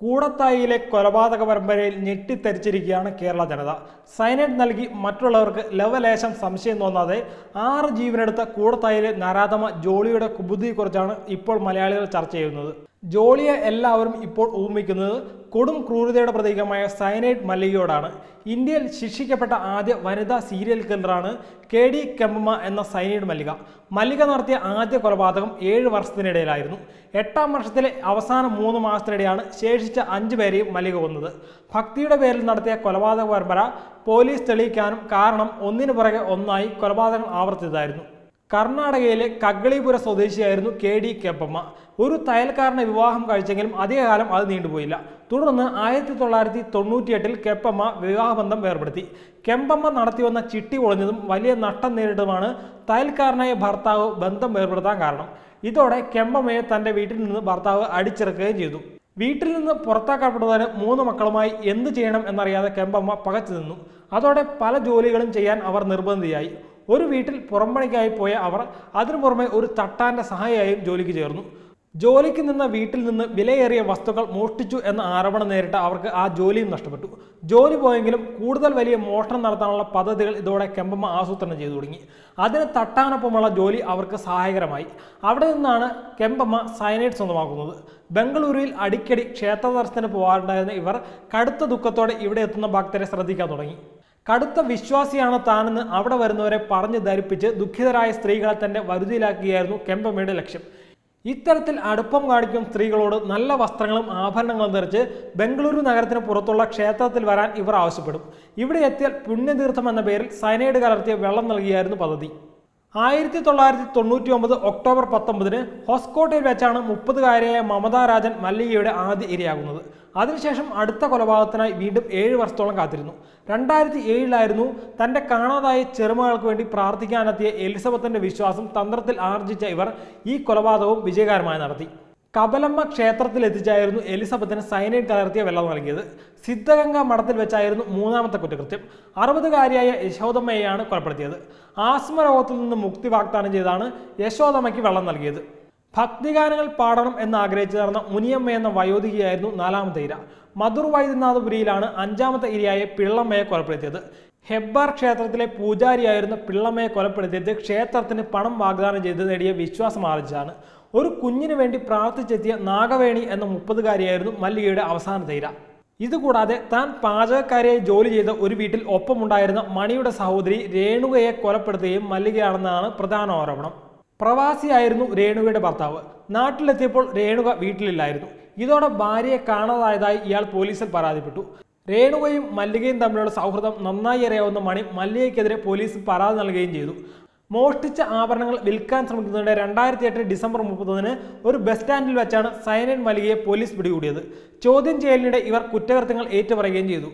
കൂടത്തായിയിലെ കൊലപാതക പരമ്പരയിൽ ഞെട്ടിത്തെരിച്ചിരിക്കുകയാണ് കേരള ജനത. സൈനൈഡ് നൽകി മറ്റുള്ളവർക്ക് ലവലേശം സംശയം തോന്നാതെ ആറ് ജീവനെടുത്ത കൂടത്തായിലെ നരാധമ ജോളിയുടെ കുബുദ്ധിയെക്കുറിച്ചാണ് ഇപ്പോൾ മലയാളികൾ ചർച്ച ചെയ്യുന്നത്. ജോളിയെ എല്ലാവരും ഇപ്പോൾ ഊമിക്കുന്നത് കൊടും ക്രൂരതയുടെ പ്രതീകമായ സൈനൈഡ് മല്ലികയോടാണ്. ഇന്ത്യയിൽ ശിക്ഷിക്കപ്പെട്ട ആദ്യ വനിതാ സീരിയൽ കില്ലറാണ് കെ ഡി കെമ്മ എന്ന സൈനൈഡ് മല്ലിക. മല്ലിക നടത്തിയ ആദ്യ കൊലപാതകം ഏഴ് വർഷത്തിനിടയിലായിരുന്നു. എട്ടാം വർഷത്തിലെ അവസാന മൂന്ന് മാസത്തിനിടെയാണ് ശേഷിച്ച അഞ്ചു പേരെയും മല്ലിക കൊന്നത്. ഭക്തിയുടെ പേരിൽ നടത്തിയ കൊലപാതക പരമ്പര പോലീസ് തെളിയിക്കാനും കാരണം ഒന്നിനു പുറകെ ഒന്നായി കൊലപാതകങ്ങൾ ആവർത്തിച്ചതായിരുന്നു. കർണാടകയിലെ കഗ്കളിപുര സ്വദേശിയായിരുന്നു കെ ഡി കെപ്പമ്മ. ഒരു തയൽക്കാരനെ വിവാഹം കഴിച്ചെങ്കിലും അധികകാലം അത് നീണ്ടുപോയില്ല. തുടർന്ന് ആയിരത്തി തൊള്ളായിരത്തി തൊണ്ണൂറ്റിയെട്ടിൽ കെപ്പമ്മ വിവാഹബന്ധം വേർപെടുത്തി കെമ്പമ്മ നടത്തിവന്ന ചിട്ടി ഒളിഞ്ഞതും വലിയ നഷ്ടം നേരിട്ടതുമാണ് തയൽക്കാരനായ ഭർത്താവ് ബന്ധം ഏർപ്പെടുത്താൻ കാരണം. ഇതോടെ കെമ്പമ്മയെ തന്റെ വീട്ടിൽ നിന്ന് ഭർത്താവ് അടിച്ചിറക്കുകയും ചെയ്തു. വീട്ടിൽ നിന്ന് പുറത്താക്കപ്പെട്ടതിന് മൂന്ന് മക്കളുമായി എന്ത് ചെയ്യണം എന്നറിയാതെ കെമ്പമ്മ പകച്ചു നിന്നു. അതോടെ പല ജോലികളും ചെയ്യാൻ അവർ നിർബന്ധിയായി. ഒരു വീട്ടിൽ പുറംപണിക്കായി പോയ അവർ അതിനു പുറമെ ഒരു തട്ടാന്റെ സഹായിയായും ജോലിക്ക് ചേർന്നു. ജോലിക്ക് നിന്ന വീട്ടിൽ നിന്ന് വിലയേറിയ വസ്തുക്കൾ മോഷ്ടിച്ചു എന്ന ആരോപണം നേരിട്ട അവർക്ക് ആ ജോലിയും നഷ്ടപ്പെട്ടു. ജോലി പോയെങ്കിലും കൂടുതൽ വലിയ മോഷണം നടത്താനുള്ള പദ്ധതികൾ ഇതോടെ കെമ്പമ്മ ആസൂത്രണം ചെയ്തു തുടങ്ങി. അതിന് തട്ടാനൊപ്പമുള്ള ജോലി അവർക്ക് സഹായകരമായി. അവിടെ നിന്നാണ് കെമ്പമ്മ സയനൈഡ് സ്വന്തമാക്കുന്നത്. ബംഗളൂരുവിൽ അടിക്കടി ക്ഷേത്ര ദർശനത്തിന് പോകാറുണ്ടായിരുന്ന ഇവർ കടുത്ത ദുഃഖത്തോടെ ഇവിടെ എത്തുന്ന ഭക്തരെ ശ്രദ്ധിക്കാൻ തുടങ്ങി. കടുത്ത വിശ്വാസിയാണ് താനെന്ന് അവിടെ വരുന്നവരെ പറഞ്ഞു ധരിപ്പിച്ച് ദുഃഖിതരായ സ്ത്രീകളെ തന്റെ വരുതിയിലാക്കുകയായിരുന്നു കെമ്പമ്മയുടെ ലക്ഷ്യം. ഇത്തരത്തിൽ അടുപ്പം കാണിക്കും സ്ത്രീകളോട് നല്ല വസ്ത്രങ്ങളും ആഭരണങ്ങളും ധരിച്ച് ബംഗളൂരു നഗരത്തിന് പുറത്തുള്ള ക്ഷേത്രത്തിൽ വരാൻ ഇവർ ആവശ്യപ്പെടും. ഇവിടെ എത്തിയാൽ പുണ്യതീർത്ഥം എന്ന പേരിൽ സയനൈഡ് കലർത്തിയ വെള്ളം നൽകിയായിരുന്നു പദ്ധതി. ആയിരത്തി തൊള്ളായിരത്തി തൊണ്ണൂറ്റി ഒമ്പത് ഒക്ടോബർ പത്തൊമ്പതിന് ഹോസ്കോട്ടയിൽ വെച്ചാണ് മുപ്പതുകാരിയായ മമതാ രാജൻ മല്ലികയുടെ ആദ്യ ഇരയാകുന്നത്. അതിനുശേഷം അടുത്ത കൊലപാതകത്തിനായി വീണ്ടും ഏഴ് വർഷത്തോളം കാത്തിരുന്നു. രണ്ടായിരത്തി ഏഴിലായിരുന്നു തന്റെ കാണാതായ ചെറുമകൾക്ക് വേണ്ടി പ്രാർത്ഥിക്കാനെത്തിയ എലിസബത്തിന്റെ വിശ്വാസം തന്ത്രത്തിൽ ആർജിച്ച ഇവർ ഈ കൊലപാതകവും വിജയകരമായി നടത്തി. കപലമ്മ ക്ഷേത്രത്തിൽ എത്തിച്ചായിരുന്നു എലിസബത്തിന് സൈനൈഡ് കലർത്തിയ വെള്ളം നൽകിയത്. സിദ്ധഗംഗ മഠത്തിൽ വെച്ചായിരുന്നു മൂന്നാമത്തെ കുറ്റകൃത്യം. അറുപതുകാരിയായ യശോദമ്മയെയാണ് കൊലപ്പെടുത്തിയത്. ആസ്മ രോഗത്തിൽ നിന്ന് മുക്തി വാഗ്ദാനം ചെയ്താണ് യശോദമ്മയ്ക്ക് വെള്ളം നൽകിയത്. ഭക്തിഗാനങ്ങൾ പാടണം എന്ന് ആഗ്രഹിച്ചു നടന്ന മുനിയമ്മ എന്ന വയോധികയായിരുന്നു നാലാമത്തെ ഇര. മധുർ വൈദ്യനാഥപുരിയിലാണ് അഞ്ചാമത്തെ ഇരയായ പിള്ളമ്മയെ കൊലപ്പെടുത്തിയത്. ഹെബ്ബാർ ക്ഷേത്രത്തിലെ പൂജാരിയായിരുന്ന പിള്ളമ്മയെ കൊലപ്പെടുത്തിയത് ക്ഷേത്രത്തിന് പണം വാഗ്ദാനം ചെയ്ത് നേടിയ വിശ്വാസം ആർജിച്ചാണ് ഒരു കുഞ്ഞിനു വേണ്ടി പ്രാർത്ഥിച്ചെത്തിയ നാഗവേണി എന്ന മുപ്പതുകാരിയായിരുന്നു മല്ലികയുടെ അവസാന തീര. ഇതുകൂടാതെ താൻ പാചകക്കാരിയായി ജോലി ചെയ്ത ഒരു വീട്ടിൽ ഒപ്പമുണ്ടായിരുന്ന മണിയുടെ സഹോദരി രേണുകയെ കൊലപ്പെടുത്തുകയും മല്ലികയാണെന്നാണ് പ്രധാന ആരോപണം. പ്രവാസിയായിരുന്നു രേണുകയുടെ ഭർത്താവ്. നാട്ടിലെത്തിയപ്പോൾ രേണുക വീട്ടിലില്ലായിരുന്നു. ഇതോടെ ഭാര്യയെ കാണാതായതായി ഇയാൾ പോലീസിൽ പരാതിപ്പെട്ടു. രേണുകയും മല്ലികയും തമ്മിലുള്ള സൗഹൃദം നന്നായി അറിയാവുന്ന മണി മല്ലികയ്ക്കെതിരെ പോലീസ് പരാതി നൽകുകയും ചെയ്തു. മോഷ്ടിച്ച ആഭരണങ്ങൾ വിൽക്കാൻ ശ്രമിക്കുന്നതിനിടെ രണ്ടായിരത്തി എട്ട് ഡിസംബർ മുപ്പതിന് ഒരു ബസ് സ്റ്റാൻഡിൽ വെച്ചാണ് സൈനൻ മല്ലികയെ പോലീസ് പിടികൂടിയത്. ചോദ്യം ചെയ്യലിനിടെ ഇവർ കുറ്റകൃത്യങ്ങൾ ഏറ്റുപറയുകയും ചെയ്തു.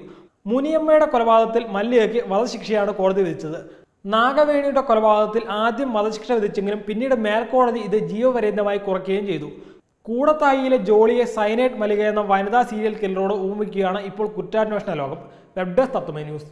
മുനിയമ്മയുടെ കൊലപാതകത്തിൽ മല്ലികയ്ക്ക് വധശിക്ഷയാണ് കോടതി വിധിച്ചത്. നാഗവേണിയുടെ കൊലപാതകത്തിൽ ആദ്യം വധശിക്ഷ വിധിച്ചെങ്കിലും പിന്നീട് മേൽക്കോടതി ഇത് ജീവപര്യന്തമായി കുറയ്ക്കുകയും ചെയ്തു. കൂടത്തായിയിലെ ജോളിയെ സൈനൈഡ് മലിക എന്ന വനിതാ സീരിയൽ കില്ലറോട് ഊമിക്കുകയാണ് ഇപ്പോൾ കുറ്റാന്വേഷണ ലോകം. വെബ് ഡെസ്ക് തത്വമേ ന്യൂസ്.